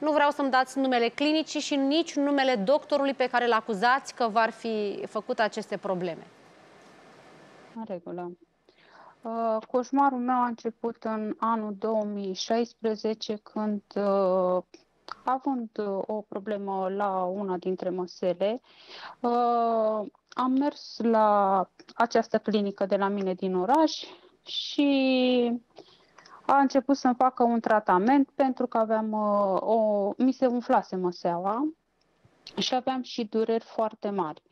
Nu vreau să-mi dați numele clinicii și nici numele doctorului pe care îl acuzați că v-ar fi făcut aceste probleme. În regulă. Uh, coșmarul meu a început în anul 2016 când, uh, având uh, o problemă la una dintre măsele, am mers la această clinică de la mine din oraș și a început să-mi facă un tratament pentru că aveam o, mi se umflase măseaua și aveam și dureri foarte mari.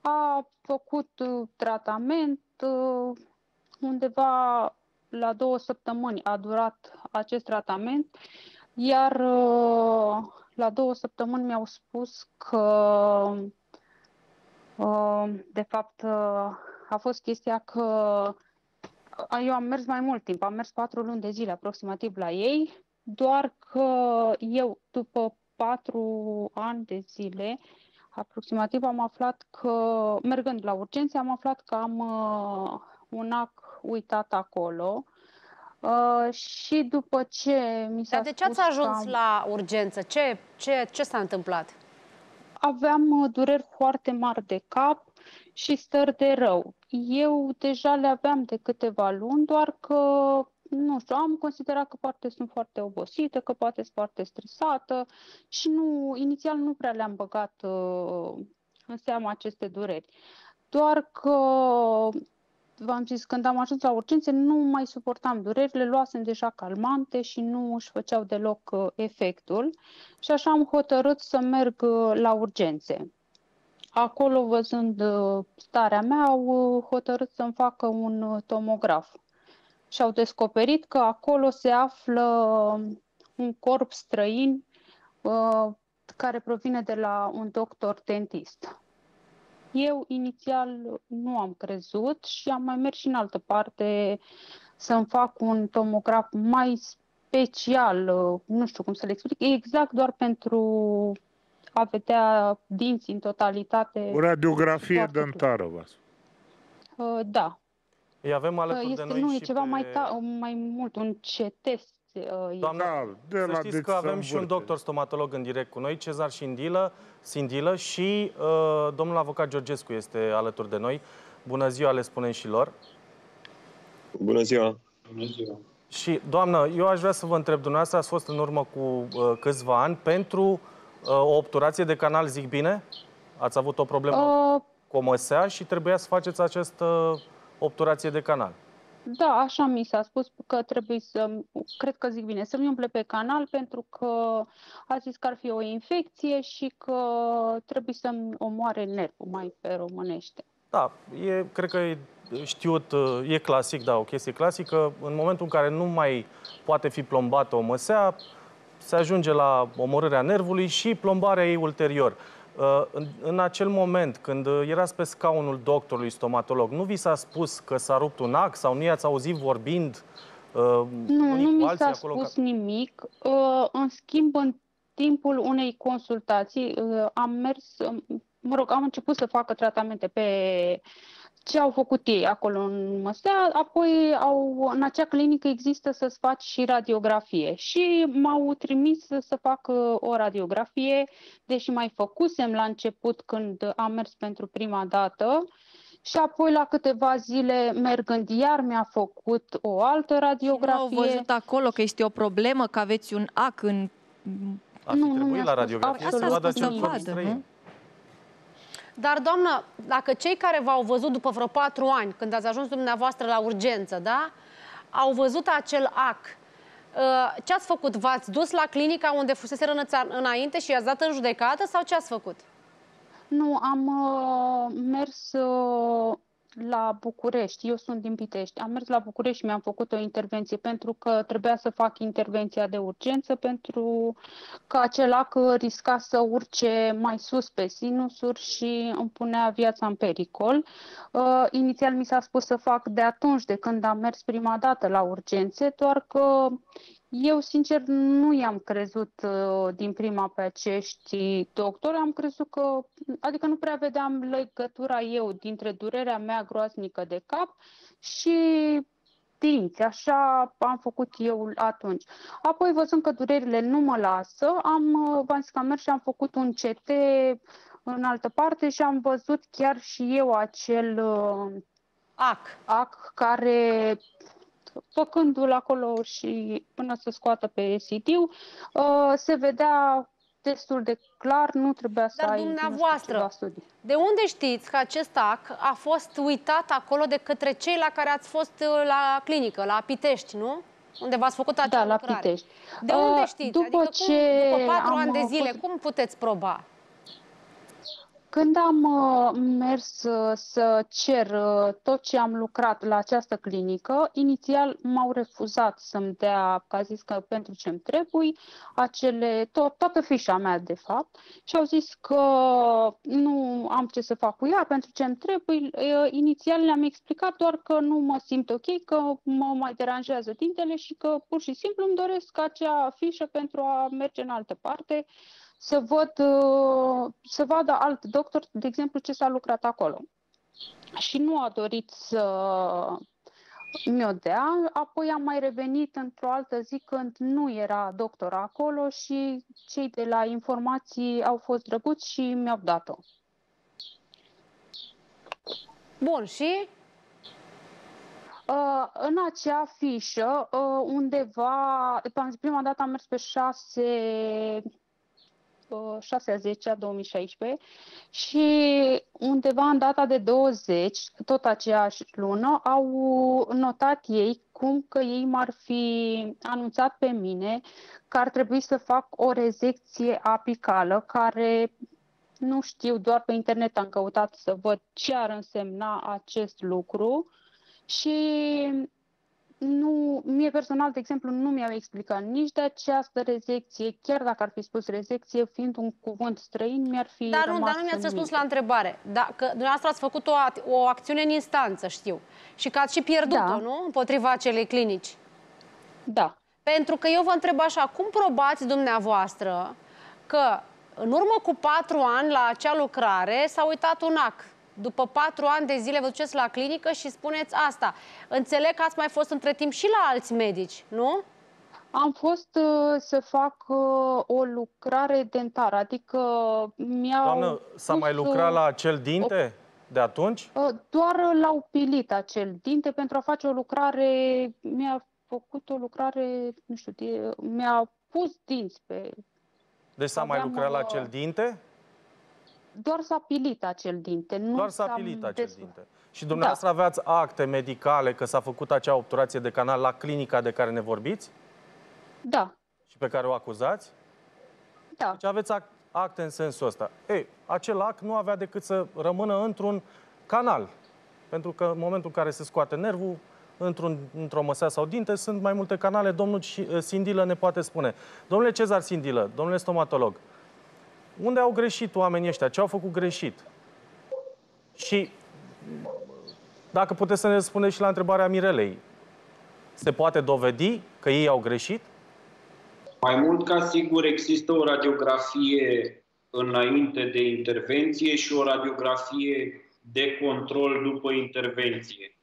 A făcut tratament, undeva la două săptămâni a durat acest tratament, iar uh, la două săptămâni mi-au spus că, uh, de fapt, uh, a fost chestia că eu am mers mai mult timp, am mers patru luni de zile aproximativ la ei, doar că eu, după patru ani de zile, aproximativ am aflat că, mergând la urgențe, am aflat că am un ac uitat acolo. Uh, și după ce mi s-a Dar de ce ați ajuns am... la urgență? Ce, ce, ce s-a întâmplat? Aveam uh, dureri foarte mari de cap și stări de rău. Eu deja le aveam de câteva luni, doar că, nu știu, am considerat că poate sunt foarte obosită, că poate sunt foarte stresată și nu, inițial nu prea le-am băgat uh, în seama aceste dureri. Doar că v-am zis, când am ajuns la urgențe, nu mai suportam durerile, luasem deja calmante și nu își făceau deloc uh, efectul și așa am hotărât să merg uh, la urgențe. Acolo, văzând uh, starea mea, au hotărât să-mi facă un tomograf și au descoperit că acolo se află un corp străin care provine de la un doctor dentist. Eu inițial nu am crezut și am mai mers și în altă parte să-mi fac un tomograf mai special, nu știu cum să le explic, exact doar pentru a vedea dinți în totalitate. O radiografie dentară, vă uh, Da. Îi avem alături este, de noi nu, și e ceva pe... mai, ta, mai mult, un CT Uh, Doamna, da, de să la știți că avem și un doctor stomatolog în direct cu noi, Cezar Sindilă, Sindilă și uh, domnul avocat Georgescu este alături de noi. Bună ziua, le spunem și lor. Bună ziua! Bună ziua! Și, doamnă, eu aș vrea să vă întreb, dumneavoastră ați fost în urmă cu uh, câțiva ani pentru uh, o obturație de canal, zic bine? Ați avut o problemă uh... cu o măsea și trebuia să faceți această obturație de canal. Da, așa mi s-a spus că trebuie să, cred că zic bine, să-mi umple pe canal pentru că a zis că ar fi o infecție și că trebuie să-mi omoare nervul mai pe românește. Da, e, cred că e știut, e clasic, da, o chestie clasică. În momentul în care nu mai poate fi plombată o măsea, se ajunge la omorârea nervului și plombarea ei ulterior. Uh, în, în acel moment, când uh, erați pe scaunul doctorului stomatolog, nu vi s-a spus că s-a rupt un ac sau nu i-ați auzit vorbind uh, Nu, nu mi s-a spus ca... nimic. Uh, în schimb, în timpul unei consultații uh, am mers, mă rog, am început să facă tratamente pe ce au făcut ei acolo în Măstea, apoi au, în acea clinică există să-ți faci și radiografie. Și m-au trimis să fac o radiografie, deși mai făcusem la început când am mers pentru prima dată. Și apoi la câteva zile mergând iar mi-a făcut o altă radiografie. Și nu au văzut acolo că este o problemă, că aveți un ac în... Ar fi nu, nu la radiografie să vadă ce vadă, dar, doamnă, dacă cei care v-au văzut după vreo patru ani, când ați ajuns dumneavoastră la urgență, da, au văzut acel ac, uh, ce ați făcut? V-ați dus la clinica unde fusese înainte și i-ați dat în judecată sau ce ați făcut? Nu, am uh, mers uh, la București. Eu sunt din Pitești. Am mers la București și mi-am făcut o intervenție pentru că trebuia să fac intervenția de urgență pentru că acel ac risca să urce mai sus pe sinusuri și îmi punea viața în pericol. Uh, inițial mi s-a spus să fac de atunci, de când am mers prima dată la urgențe, doar că eu, sincer, nu i-am crezut uh, din prima pe acești doctori. Am crezut că, adică nu prea vedeam legătura eu dintre durerea mea groaznică de cap și dinți, așa am făcut eu atunci. Apoi, văzând că durerile nu mă lasă, am, uh, v-am zis că am mers și am făcut un CT în altă parte și am văzut chiar și eu acel uh, AC. AC care făcându-l acolo și până să scoată pe CD, uh, se vedea destul de clar, nu trebuia să Dar ai dumneavoastră, nu știu, ceva studii. de unde știți că acest ac a fost uitat acolo de către cei la care ați fost uh, la clinică, la Pitești, nu? Unde v-ați făcut acea Da, la lucrare. Pitești. De unde Uh, știți? după adică ce cum, după patru am, ani de uh, zile, fost- cum puteți proba? Când am uh, mers uh, să cer uh, tot ce am lucrat la această clinică, inițial m-au refuzat să-mi dea, că a zis că pentru ce îmi trebuie, acele, tot, toată fișa mea de fapt, și au zis că nu am ce să fac cu ea, pentru ce îmi trebuie. Uh, Inițial le-am explicat doar că nu mă simt ok, că mă mai deranjează dintele și că pur și simplu îmi doresc acea fișă pentru a merge în altă parte să văd, uh, să vadă alt doctor, de exemplu, ce s-a lucrat acolo. Și nu a dorit să mi-o dea, apoi am mai revenit într-o altă zi când nu era doctor acolo și cei de la informații au fost drăguți și mi-au dat-o. Bun, și Uh, în acea fișă, uh, undeva, am zis, prima dată am mers pe 6, uh, 6 a 10 a 2016 și undeva în data de 20, tot aceeași lună, au notat ei cum că ei m-ar fi anunțat pe mine că ar trebui să fac o rezecție apicală care nu știu, doar pe internet am căutat să văd ce ar însemna acest lucru și nu, mie personal, de exemplu, nu mi-au explicat nici de această rezecție, chiar dacă ar fi spus rezecție, fiind un cuvânt străin, mi-ar fi Dar nu, rămas dar nu mi-ați în răspuns minte. la întrebare. Dacă dumneavoastră ați făcut o, at- o acțiune în instanță, știu, și că ați și pierdut-o, Da. nu? Împotriva acelei clinici. Da. Pentru că eu vă întreb așa, cum probați dumneavoastră că în urmă cu patru ani la acea lucrare s-a uitat un ac? După patru ani de zile vă duceți la clinică și spuneți asta. Înțeleg că ați mai fost între timp și la alți medici, nu? Am fost uh, să fac uh, o lucrare dentară, adică mi-au Doamnă, s-a mai pus, lucrat uh, la acel dinte de atunci? uh, Doar l-au pilit acel dinte pentru a face o lucrare, mi-a făcut o lucrare, nu știu, de, mi-a pus dinți pe... Deci s-a mai aveam, lucrat la uh, acel dinte? Doar s-a pilit acel dinte. Nu Doar s-a s-a pilit acel des- dinte. Și dumneavoastră aveați acte medicale că s-a făcut acea obturație de canal la clinica de care ne vorbiți Da, și pe care o acuzați? da. Deci aveți ac- acte în sensul ăsta. Ei, acel act nu avea decât să rămână într-un canal. Pentru că în momentul în care se scoate nervul, într-un, într-o măsea sau dinte, sunt mai multe canale. Domnul Ci- Sindilă ne poate spune. Domnule Cezar Sindilă, domnule stomatolog, unde au greșit oamenii ăștia? Ce au făcut greșit? Și dacă puteți să ne răspundeți și la întrebarea Mirelei, se poate dovedi că ei au greșit? Mai mult ca sigur există o radiografie înainte de intervenție și o radiografie de control după intervenție.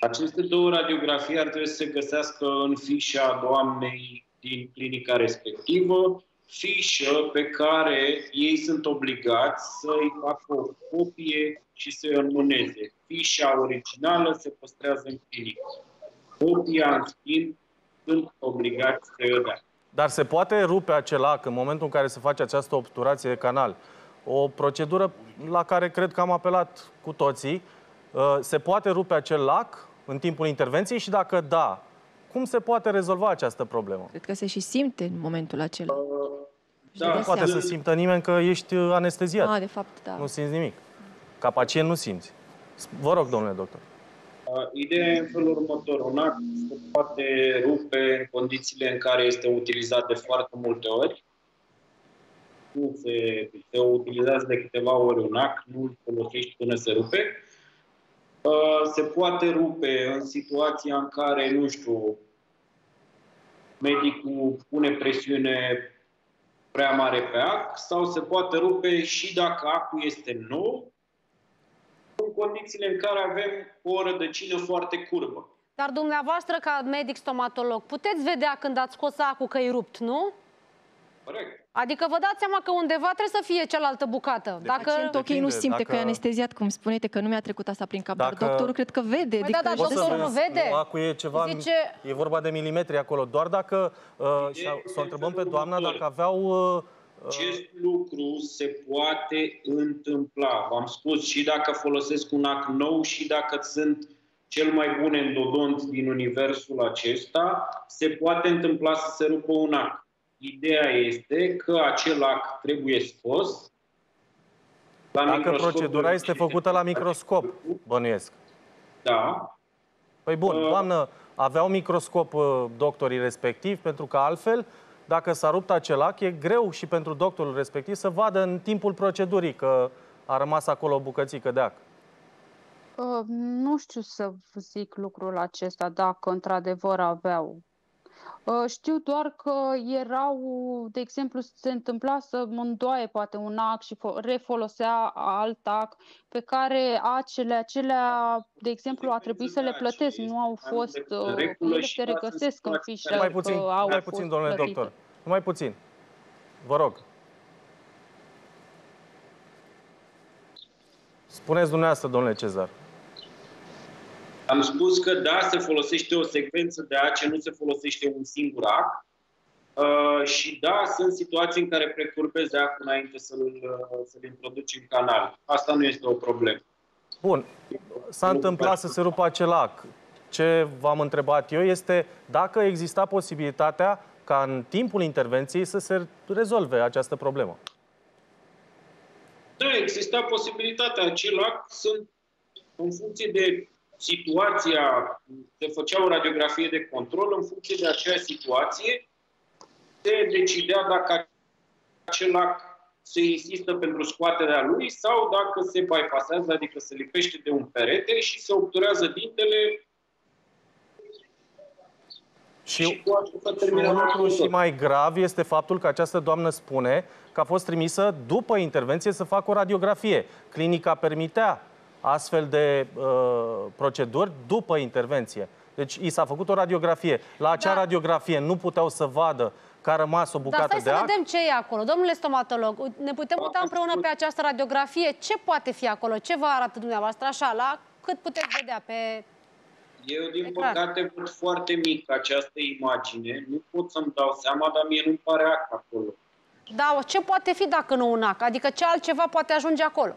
Aceste două radiografii ar trebui să se găsească în fișa doamnei din clinica respectivă, fișă pe care ei sunt obligați să-i facă o copie și să-i înmâneze. Fișa originală se păstrează în clinică. Copia, în schimb, sunt obligați să o dea. Dar se poate rupe acel ac în momentul în care se face această obturație de canal. O procedură la care cred că am apelat cu toții. Uh, Se poate rupe acel lac în timpul intervenției și dacă da, cum se poate rezolva această problemă? Cred că se și simte în momentul acela. Da, Nu poate să simtă nimeni că ești uh, anesteziat. Ah, de fapt, da. Nu simți nimic. Ca pacient nu simți. Vă rog, domnule doctor. Uh, Ideea e în felul următor. Un act se poate rupe în condițiile în care este utilizat de foarte multe ori. Nu se, se utilizează de câteva ori un act, nu îl folosești până se rupe. Uh, Se poate rupe în situația în care, nu știu, medicul pune presiune prea mare pe ac sau se poate rupe și dacă acul este nou în condițiile în care avem o rădăcină foarte curbă. Dar dumneavoastră, ca medic stomatolog, puteți vedea când ați scos acul că e rupt, nu? Corect. Adică vă dați seama că undeva trebuie să fie cealaltă bucată. Dacă... Pacientul, ok, nu Depinde, simte că e dacă- anesteziat, cum spuneți, că nu mi-a trecut asta prin cap, dar Dacă- doctorul cred că vede. Păi da, dar poate doctorul să- nu vede. Nu, acu e ceva, Zice- e vorba de milimetri acolo. Doar dacă, uh, și să o întrebăm pe doamna dacă aveau... Uh, Acest lucru se poate întâmpla. V-am spus și dacă folosesc un ac nou și dacă sunt cel mai bun endodont din universul acesta, se poate întâmpla să se rupă un ac. Ideea este că acel ac trebuie scos. La dacă microscop procedura este făcută la microscop, bănuiesc. Da. Păi bun, Uh. doamnă, aveau microscop uh, doctorii respectivi, pentru că altfel, dacă s-a rupt acel ac, e greu și pentru doctorul respectiv să vadă în timpul procedurii că a rămas acolo o bucățică de ac. Uh, Nu știu să zic lucrul acesta, dacă într-adevăr aveau. Uh, Știu doar că erau, de exemplu, se întâmpla să îndoaie poate un ac și fo- refolosea alt ac pe care acele, acelea, de exemplu, a trebuit să le plătesc, nu au fost, uh, ele se regăsesc în fișă Mai că puțin, au mai fost puțin, domnule plătite. doctor. Mai puțin. Vă rog. Spuneți dumneavoastră, domnule Cezar. Am spus că da, se folosește o secvență de ace, nu se folosește un singur ac. Uh, și da, sunt situații în care precurbezi acul înainte să-l, uh, să-l introduci în canal. Asta nu este o problemă. Bun, s-a întâmplat să se rupă acel ac. Ce v-am întrebat eu este dacă exista posibilitatea ca în timpul intervenției să se rezolve această problemă. Da, exista posibilitatea. Acel ac sunt în funcție de situația, se făcea o radiografie de control, în funcție de acea situație, se decidea dacă acel ac se insistă pentru scoaterea lui sau dacă se bypassează, adică se lipește de un perete și se obturează dintele și, Și cu asta s-a terminat un lucru actul și tot. mai grav este faptul că această doamnă spune că a fost trimisă după intervenție să facă o radiografie. Clinica permitea astfel de uh, proceduri după intervenție. Deci i s-a făcut o radiografie. La acea Da. radiografie nu puteau să vadă că a rămas o Dar bucată stai de să ac. vedem ce e acolo. Domnule stomatolog, u- ne putem uita împreună pe această radiografie. Ce poate fi acolo? Ce vă arată dumneavoastră așa, la cât puteți vedea pe... Eu, din E clar. păcate, văd foarte mic această imagine. Nu pot să-mi dau seama, dar mie nu-mi pare ac acolo. Da, ce poate fi dacă nu un ac? Adică ce altceva poate ajunge acolo?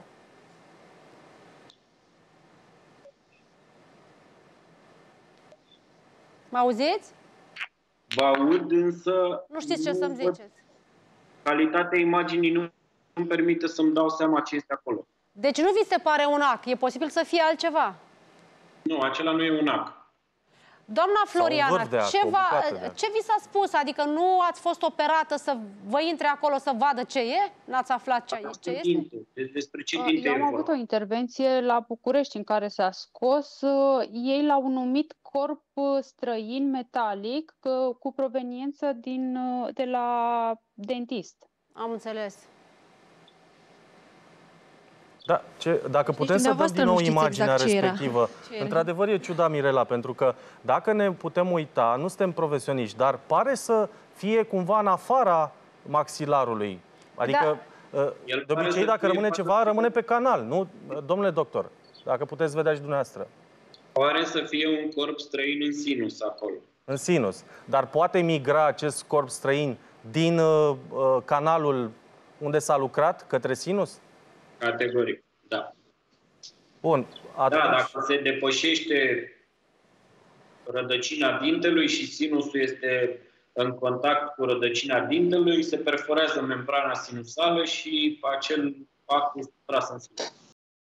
Mă auziți? Vă aud, însă... Nu știți ce să-mi văd- ziceți. Calitatea imaginii nu îmi permite să-mi dau seama ce este acolo. Deci nu vi se pare un ac, e posibil să fie altceva. Nu, acela nu e un ac. Doamna Floriana, vârf de ac, ce, o va, bucată de ac. ce vi s-a spus? Adică nu ați fost operată să vă intre acolo să vadă ce e? N-ați aflat ce, ce este? Dinte. De- despre ce Uh, dinte Eu e am avut vorba? o intervenție la București în care s-a scos. uh, Ei l-au numit corp uh, străin metalic uh, cu proveniență din, uh, de la dentist. Am înțeles. Da, ce, dacă putem să dăm dumneavoastră din nou nu știți imaginea exact ce era. respectivă. Ce era. Într-adevăr e ciudat, Mirela, pentru că dacă ne putem uita, nu suntem profesioniști, dar pare să fie cumva în afara maxilarului. Adică, uh, El de pare obicei, să dacă fie rămâne față ceva, de- rămâne pe canal, nu? Domnule doctor, dacă puteți vedea și dumneavoastră. Pare să fie un corp străin în sinus acolo. În sinus. Dar poate migra acest corp străin din uh, uh, canalul unde s-a lucrat către sinus? Categoric, da. Bun. Atunci... Da, dacă se depășește rădăcina dintelui și sinusul este în contact cu rădăcina dintelui, se perforează membrana sinusală și acel pact este tras în sinus.